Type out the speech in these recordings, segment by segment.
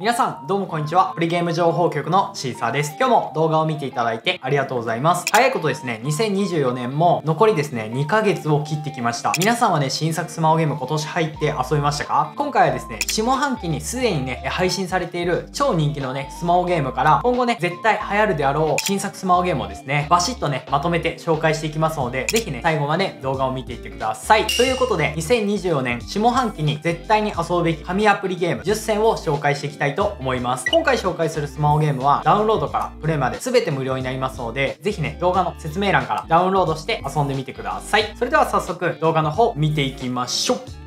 皆さん、どうもこんにちは。プリゲーム情報局のシーサーです。今日も動画を見ていただいてありがとうございます。早いことですね、2024年も残りですね、2ヶ月を切ってきました。皆さんはね、新作スマホゲーム今年入って遊びましたか？今回はですね、下半期にすでにね、配信されている超人気のね、スマホゲームから、今後ね、絶対流行るであろう新作スマホゲームをですね、バシッとね、まとめて紹介していきますので、ぜひね、最後まで動画を見ていってください。ということで、2024年下半期に絶対に遊ぶべき神アプリゲーム10選を紹介していきたいいと思います。今回紹介するスマホゲームはダウンロードからプレイまで全て無料になりますので、ぜひね、動画の説明欄からダウンロードして遊んでみてください。それでは早速動画の方見ていきましょう。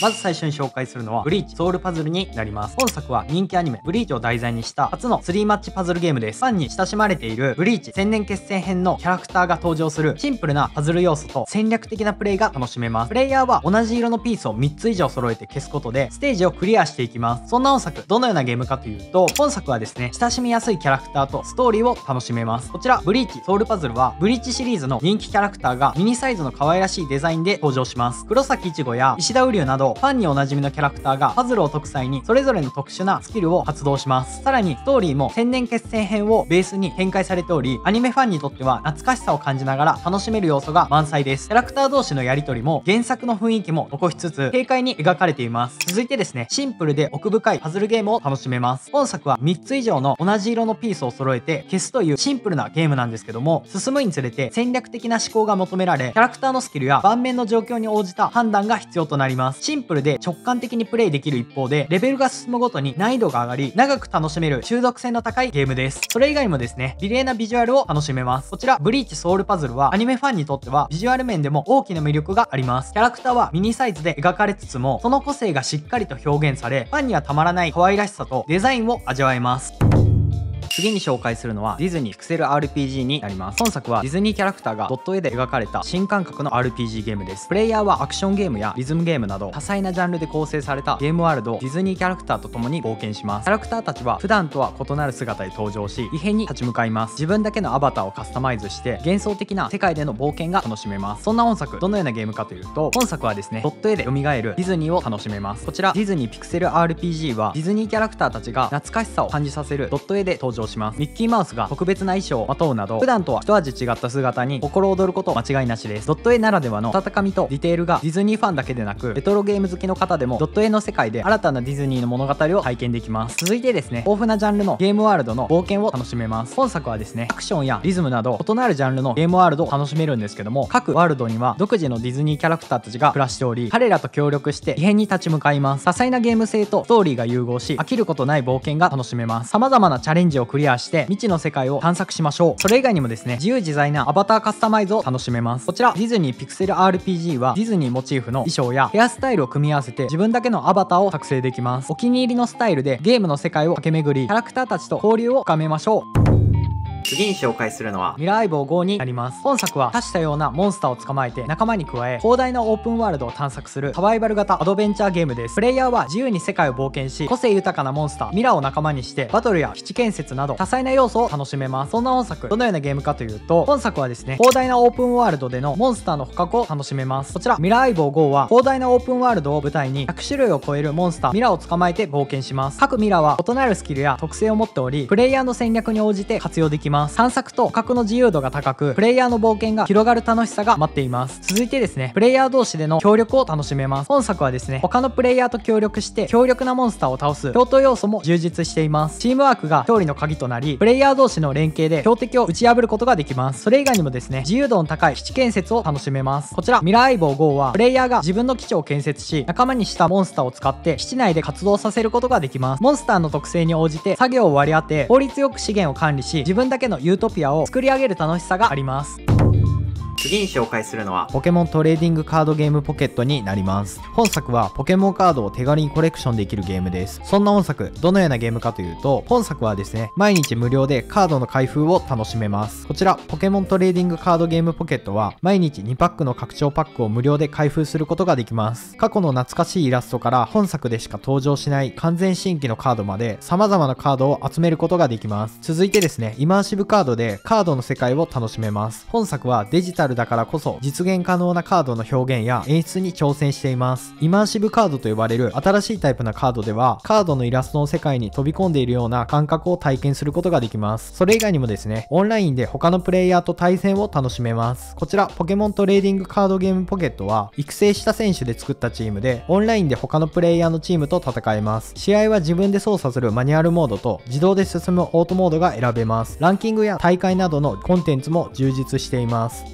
まず最初に紹介するのは、ブリーチソウルパズルになります。本作は人気アニメ、ブリーチを題材にした初の3マッチパズルゲームです。ファンに親しまれているブリーチ千年決戦編のキャラクターが登場するシンプルなパズル要素と戦略的なプレイが楽しめます。プレイヤーは同じ色のピースを3つ以上揃えて消すことで、ステージをクリアしていきます。そんな本作、どのようなゲームかというと、本作はですね、親しみやすいキャラクターとストーリーを楽しめます。こちら、ブリーチソウルパズルは、ブリーチシリーズの人気キャラクターがミニサイズの可愛らしいデザインで登場します。黒崎一護や石田雨竜など、ファンにおなじみのキャラクターがパズルを解く際にそれぞれの特殊なスキルを発動します。さらにストーリーも千年決戦編をベースに展開されており、アニメファンにとっては懐かしさを感じながら楽しめる要素が満載です。キャラクター同士のやりとりも原作の雰囲気も残しつつ軽快に描かれています。続いてですね、シンプルで奥深いパズルゲームを楽しめます。本作は3つ以上の同じ色のピースを揃えて消すというシンプルなゲームなんですけども、進むにつれて戦略的な思考が求められ、キャラクターのスキルや盤面の状況に応じた判断が必要となります。シンプルで直感的にプレイできる一方で、レベルが進むごとに難易度が上がり、長く楽しめる中毒性の高いゲームです。それ以外もですね、美麗なビジュアルを楽しめます。こちら、ブリーチソウルパズルは、アニメファンにとっては、ビジュアル面でも大きな魅力があります。キャラクターはミニサイズで描かれつつも、その個性がしっかりと表現され、ファンにはたまらない可愛らしさとデザインを味わえます。次に紹介するのはディズニーピクセル RPG になります。本作はディズニーキャラクターがドット絵で描かれた新感覚の RPG ゲームです。プレイヤーはアクションゲームやリズムゲームなど多彩なジャンルで構成されたゲームワールドをディズニーキャラクターと共に冒険します。キャラクターたちは普段とは異なる姿で登場し異変に立ち向かいます。自分だけのアバターをカスタマイズして幻想的な世界での冒険が楽しめます。そんな本作どのようなゲームかというと本作はですねドット絵で蘇るディズニーを楽しめます。こちらディズニーピクセル RPG はディズニーキャラクターたちが懐かしさを感じさせるドット絵で登場します。ミッキーマウマウスが特別な衣装をまとうなど普段とは一味違った姿に心躍ること間違いなしです。ドット絵ならではの温かみとディテールがディズニーファンだけでなくレトロゲーム好きの方でもドット絵の世界で新たなディズニーの物語を体験できます。続いてですね豊富なジャンルのゲームワールドの冒険を楽しめます。本作はですねアクションやリズムなど異なるジャンルのゲームワールドを楽しめるんですけども各ワールドには独自のディズニーキャラクターたちが暮らしており彼らと協力して異変に立ち向かいます。多彩なゲーム性とストーリーが融合し飽きることない冒険が楽しめます。様々なチャレンジをクリアして未知の世界を探索しましょう。それ以外にもですね自由自在なアバターカスタマイズを楽しめます。こちらディズニーピクセル RPG はディズニーモチーフの衣装やヘアスタイルを組み合わせて自分だけのアバターを作成できます。お気に入りのスタイルでゲームの世界を駆け巡りキャラクターたちと交流を深めましょう。次に紹介するのは、未来棒5になります。本作は多種多様なモンスターを捕まえて仲間に加え、広大なオープンワールドを探索するサバイバル型アドベンチャーゲームです。プレイヤーは自由に世界を冒険し、個性豊かなモンスター、ミラを仲間にして、バトルや基地建設など多彩な要素を楽しめます。そんな本作、どのようなゲームかというと、本作はですね、広大なオープンワールドでのモンスターの捕獲を楽しめます。こちら、ミラー棒5は、広大なオープンワールドを舞台に、100種類を超えるモンスター、ミラを捕まえて冒険します。各ミラは異なるスキルや特性を持っており、プレイヤーの戦略に応じて活用できます。探索と覚の自由度が高く、プレイヤーの冒険が広がる楽しさが待っています。続いてですね、プレイヤー同士での協力を楽しめます。本作はですね、他のプレイヤーと協力して強力なモンスターを倒す共闘要素も充実しています。チームワークが勝利の鍵となり、プレイヤー同士の連携で標的を打ち破ることができます。それ以外にもですね、自由度の高い基地建設を楽しめます。こちら、ミライボ GO は、プレイヤーが自分の基地を建設し、仲間にしたモンスターを使って基地内で活動させることができます。モンスターの特性に応じて作業を割り当て、効率よく資源を管理し、自分だけのユートピアを作り上げる楽しさがあります。次に紹介するのはポケモントレーディングカードゲームポケットになります。本作はポケモンカードを手軽にコレクションできるゲームです。そんな本作どのようなゲームかというと本作はですね毎日無料でカードの開封を楽しめます。こちらポケモントレーディングカードゲームポケットは毎日2パックの拡張パックを無料で開封することができます。過去の懐かしいイラストから本作でしか登場しない完全新規のカードまで様々なカードを集めることができます。続いてですねイマーシブカードでカードの世界を楽しめます。本作はデジタルルだからこそ実現可能なカードの表現や演出に挑戦しています。イマーシブカードと呼ばれる新しいタイプなカードではカードのイラストの世界に飛び込んでいるような感覚を体験することができます。それ以外にもですねオンラインで他のプレイヤーと対戦を楽しめます。こちらポケモントレーディングカードゲームポケットは育成した選手で作ったチームでオンラインで他のプレイヤーのチームと戦えます。試合は自分で操作するマニュアルモードと自動で進むオートモードが選べます。ランキングや大会などのコンテンツも充実しています。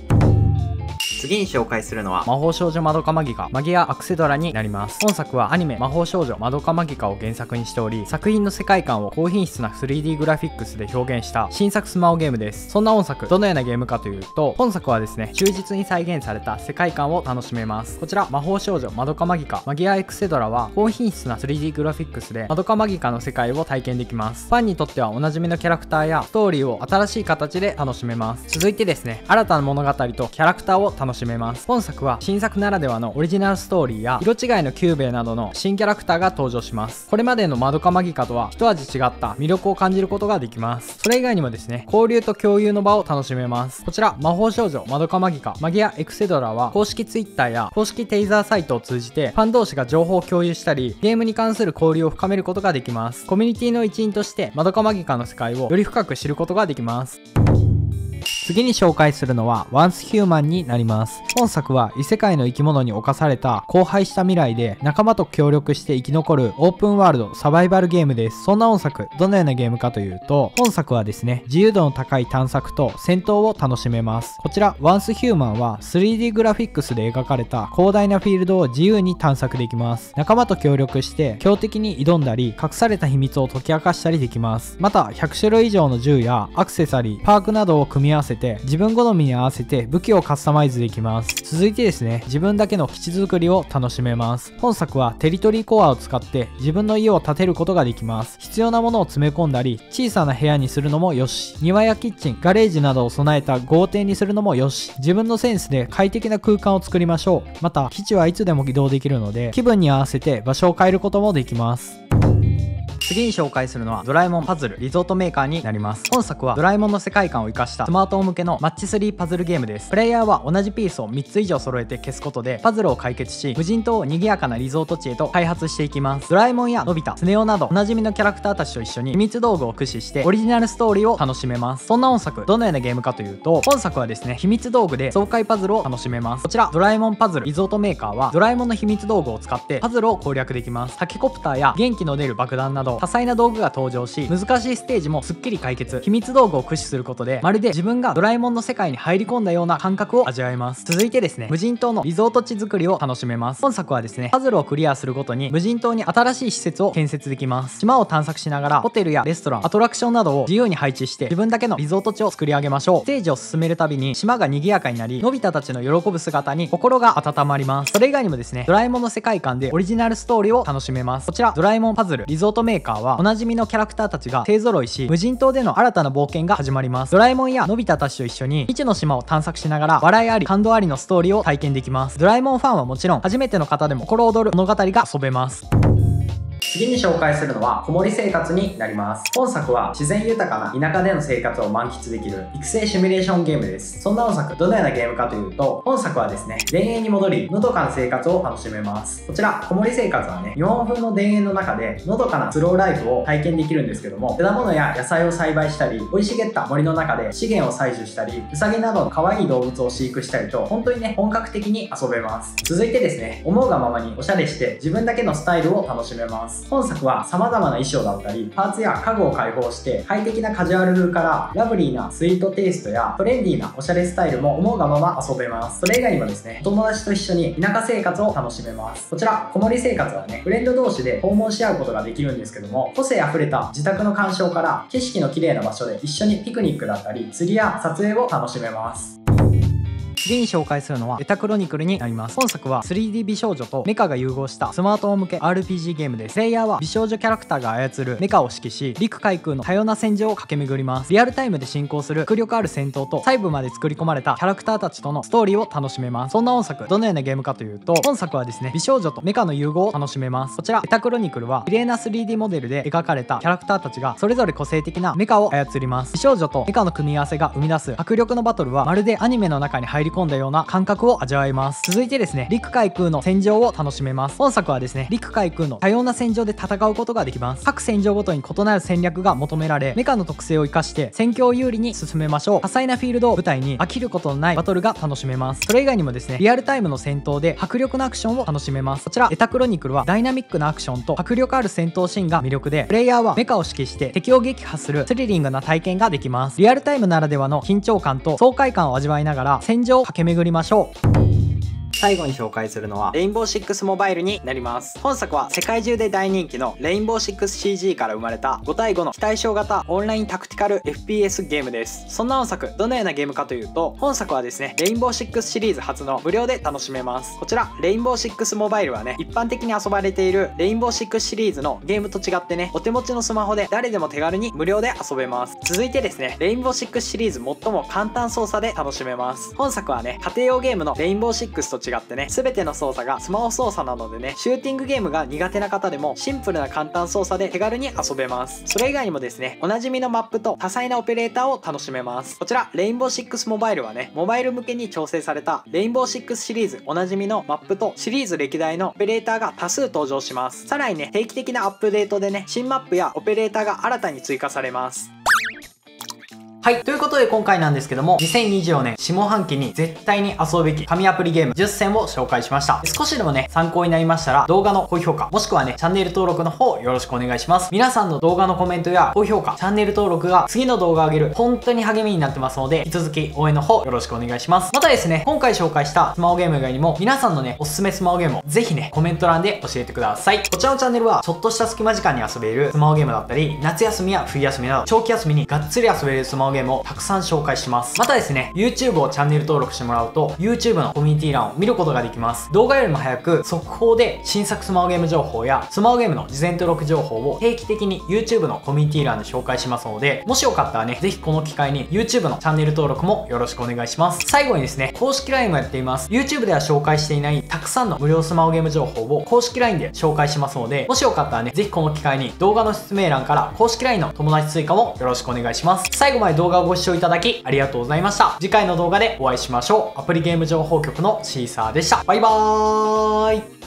次に紹介するのは魔法少女まどかマギカ Magia Exedra になります。本作はアニメ魔法少女まどかマギカを原作にしており作品の世界観を高品質な 3D グラフィックスで表現した新作スマホゲームです。そんな本作どのようなゲームかというと本作はですね忠実に再現された世界観を楽しめます。こちら魔法少女まどかマギカ Magia Exedra は高品質な 3D グラフィックスでまどかマギカの世界を体験できます。ファンにとってはおなじみのキャラクターやストーリーを新しい形で楽しめます。続いてですね新たな物語とキャラクターを楽しめます。本作は新作ならではのオリジナルストーリーや色違いのキュゥべえなどの新キャラクターが登場します。これまでのマドカマギカとは一味違った魅力を感じることができます。それ以外にもですね交流と共有の場を楽しめます。こちら魔法少女マドカマギカマギアエクセドラは公式 Twitter や公式テイザーサイトを通じてファン同士が情報を共有したりゲームに関する交流を深めることができます。コミュニティの一員としてマドカマギカの世界をより深く知ることができます。次に紹介するのは Once Human になります。本作は異世界の生き物に侵された荒廃した未来で仲間と協力して生き残るオープンワールドサバイバルゲームです。そんな本作どのようなゲームかというと本作はですね自由度の高い探索と戦闘を楽しめます。こちら Once Human は 3D グラフィックスで描かれた広大なフィールドを自由に探索できます。仲間と協力して強敵に挑んだり隠された秘密を解き明かしたりできます。また100種類以上の銃やアクセサリーパークなどを組み合わせて自分好みに合わせて武器をカスタマイズできます。続いてですね自分だけの基地作りを楽しめます。本作はテリトリーコアを使って自分の家を建てることができます。必要なものを詰め込んだり小さな部屋にするのもよし。庭やキッチンガレージなどを備えた豪邸にするのもよし。自分のセンスで快適な空間を作りましょう。また基地はいつでも移動できるので気分に合わせて場所を変えることもできます。次に紹介するのはドラえもんパズルリゾートメーカーになります。本作はドラえもんの世界観を生かしたスマートフォン向けのマッチ3パズルゲームです。プレイヤーは同じピースを3つ以上揃えて消すことでパズルを解決し無人島を賑やかなリゾート地へと開発していきます。ドラえもんやのび太スネ夫などおなじみのキャラクターたちと一緒に秘密道具を駆使してオリジナルストーリーを楽しめます。そんな本作どのようなゲームかというと本作はですね秘密道具で爽快パズルを楽しめます。こちらドラえもんパズルリゾートメーカーはドラえもんの秘密道具を使ってパズルを攻略できます。タケコプターや元気の出る爆弾など多彩な道具が登場し難しいステージもすっきり解決。秘密道具を駆使することでまるで自分がドラえもんの世界に入り込んだような感覚を味わえます。続いてですね無人島のリゾート地作りを楽しめます。本作はですねパズルをクリアするごとに無人島に新しい施設を建設できます。島を探索しながらホテルやレストランアトラクションなどを自由に配置して自分だけのリゾート地を作り上げましょう。ステージを進めるたびに島が賑やかになりのび太たちの喜ぶ姿に心が温まります。それ以外にもですねドラえもんの世界観でオリジナルストーリーを楽しめます。こちらドラえもんパズルリゾートメーカーはおなじみのキャラクターたちが勢揃いし無人島での新たな冒険が始まります。ドラえもんやのび太たちと一緒に未知の島を探索しながら笑いあり感動ありのストーリーを体験できます。ドラえもんファンはもちろん初めての方でも心躍る物語が遊べます。次に紹介するのは、子守生活になります。本作は自然豊かな田舎での生活を満喫できる育成シミュレーションゲームです。そんな本作、どのようなゲームかというと、本作はですね、田園に戻り、のどかな生活を楽しめます。こちら、子守生活はね、日本風の田園の中で、のどかなスローライフを体験できるんですけども、果物や野菜を栽培したり、生い茂った森の中で資源を採取したり、ウサギなどの可愛い動物を飼育したりと、本当にね、本格的に遊べます。続いてですね、思うがままにおしゃれして、自分だけのスタイルを楽しめます。本作は様々な衣装だったり、パーツや家具を開放して、快適なカジュアル風から、ラブリーなスイートテイストや、トレンディーなおしゃれスタイルも思うがまま遊べます。それ以外にもですね、お友達と一緒に田舎生活を楽しめます。こちら、子守生活はね、フレンド同士で訪問し合うことができるんですけども、個性あふれた自宅の鑑賞から、景色の綺麗な場所で一緒にピクニックだったり、釣りや撮影を楽しめます。次に紹介するのはエタクロニクルになります。本作は 3D 美少女とメカが融合したスマートフォン向け RPG ゲームです。プレイヤーは美少女キャラクターが操るメカを指揮し陸海空の多様な戦場を駆け巡ります。リアルタイムで進行する迫力ある戦闘と細部まで作り込まれたキャラクターたちとのストーリーを楽しめます。そんな本作どのようなゲームかというと本作はですね美少女とメカの融合を楽しめます。こちらエタクロニクルは綺麗な 3D モデルで描かれたキャラクターたちがそれぞれ個性的なメカを操ります。美少女とメカの組み合わせが生み出す迫力のバトルはまるでアニメの中に入り込込んだような感覚を味わえます。続いてですね陸海空の戦場を楽しめます。本作はですね陸海空の多様な戦場で戦うことができます。各戦場ごとに異なる戦略が求められメカの特性を生かして戦況を有利に進めましょう。多彩なフィールドを舞台に飽きることのないバトルが楽しめます。それ以外にもですねリアルタイムの戦闘で迫力のアクションを楽しめます。こちらエタクロニクルはダイナミックなアクションと迫力ある戦闘シーンが魅力でプレイヤーはメカを指揮して敵を撃破するスリリングな体験ができます。リアルタイムならではの緊張感と爽快感を味わいながら戦場を駆け巡りましょう。最後に紹介するのはレインボーシックスモバイルになります。本作は世界中で大人気のレインボー 6CG から生まれた5対5の非対称型オンラインタクティカル FPS ゲームです。そんな本作どのようなゲームかというと本作はですねレインボー6シリーズ初の無料で楽しめます。こちらレインボー6モバイルはね一般的に遊ばれているレインボー6シリーズのゲームと違ってねお手持ちのスマホで誰でも手軽に無料で遊べます。続いてですねレインボー6シリーズ最も簡単操作で楽しめます。本作はね家庭用ゲームのレインボー6と違ってね全ての操作がスマホ操作なのでね、シューティングゲームが苦手な方でもシンプルな簡単操作で手軽に遊べます。それ以外にもですね、おなじみのマップと多彩なオペレーターを楽しめます。こちら、レインボー6モバイルはね、モバイル向けに調整されたレインボー6シリーズおなじみのマップとシリーズ歴代のオペレーターが多数登場します。さらにね、定期的なアップデートでね、新マップやオペレーターが新たに追加されます。はい。ということで今回なんですけども、2024年下半期に絶対に遊ぶべき神アプリゲーム10選を紹介しました。少しでもね、参考になりましたら、動画の高評価、もしくはね、チャンネル登録の方よろしくお願いします。皆さんの動画のコメントや高評価、チャンネル登録が次の動画を上げる本当に励みになってますので、引き続き応援の方よろしくお願いします。またですね、今回紹介したスマホゲーム以外にも、皆さんのね、おすすめスマホゲームをぜひね、コメント欄で教えてください。こちらのチャンネルは、ちょっとした隙間時間に遊べるスマホゲームだったり、夏休みや冬休みなど、長期休みにがっつり遊べるスマホゲームゲームをたくさん紹介紹介します。またですね、YouTube をチャンネル登録してもらうと、YouTube のコミュニティ欄を見ることができます。動画よりも早く、速報で新作スマホゲーム情報や、スマホゲームの事前登録情報を定期的に YouTube のコミュニティ欄で紹介しますので、もしよかったらね、ぜひこの機会に YouTube のチャンネル登録もよろしくお願いします。最後にですね、公式 LINE もやっています。YouTube では紹介していないたくさんの無料スマホゲーム情報を公式 LINE で紹介しますので、もしよかったらね、ぜひこの機会に動画の説明欄から公式 LINE の友達追加もよろしくお願いします。最後まで動画をご視聴いただきありがとうございました。次回の動画でお会いしましょう。アプリゲーム情報局のシーサーでした。バイバーイ